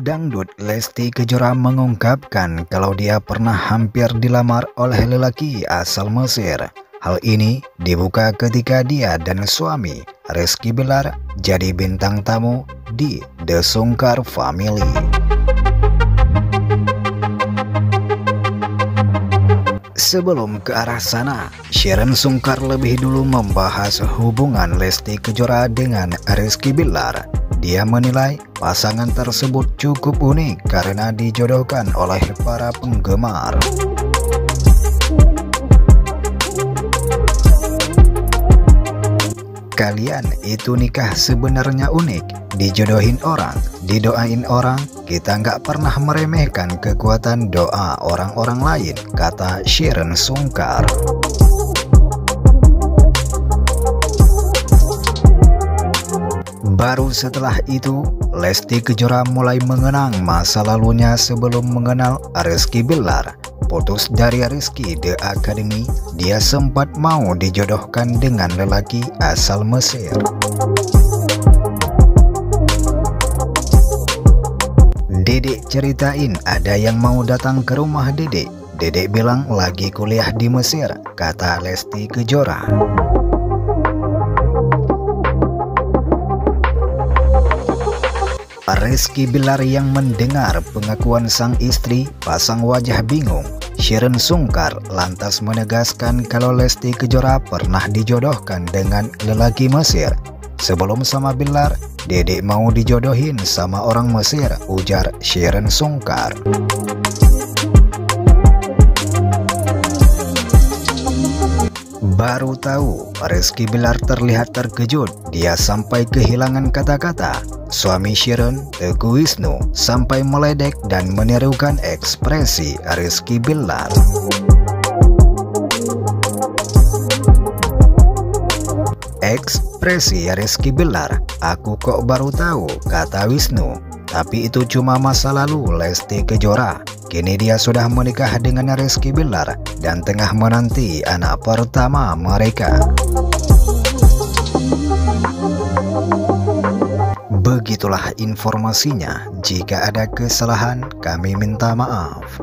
dangdut Lesti Kejora mengungkapkan kalau dia pernah hampir dilamar oleh lelaki asal Mesir. Hal ini dibuka ketika dia dan suami Rizky Bilar jadi bintang tamu di The Sungkar Family. Sebelum ke arah sana, Sharon Sungkar lebih dulu membahas hubungan Lesti Kejora dengan Rizky Bilar dia menilai pasangan tersebut cukup unik karena dijodohkan oleh para penggemar. Kalian itu nikah sebenarnya unik, dijodohin orang, didoain orang, kita nggak pernah meremehkan kekuatan doa orang-orang lain, kata Sharon Sungkar. Baru setelah itu, Lesti Kejora mulai mengenang masa lalunya sebelum mengenal Rizky Bilar. Putus dari Rizky The Academy, dia sempat mau dijodohkan dengan lelaki asal Mesir. Dedek ceritain ada yang mau datang ke rumah Dedek. Dedek bilang lagi kuliah di Mesir, kata Lesti Kejora. Rizky Bilar yang mendengar pengakuan sang istri pasang wajah bingung. Sharon Sungkar lantas menegaskan kalau Lesti Kejora pernah dijodohkan dengan lelaki Mesir. Sebelum sama Bilar, Dedek mau dijodohin sama orang Mesir, ujar Sharon Sungkar. Baru tahu, Rizky Bilar terlihat terkejut. Dia sampai kehilangan kata-kata. Suami Sharon, Teguh Wisnu, sampai meledek dan menirukan ekspresi Rizky Bilar. Ekspresi Rizky Bilar, aku kok baru tahu, kata Wisnu. Tapi itu cuma masa lalu Lesti Kejora. Kini dia sudah menikah dengan Rizky Bilar dan tengah menanti anak pertama mereka. Begitulah informasinya. Jika ada kesalahan, kami minta maaf.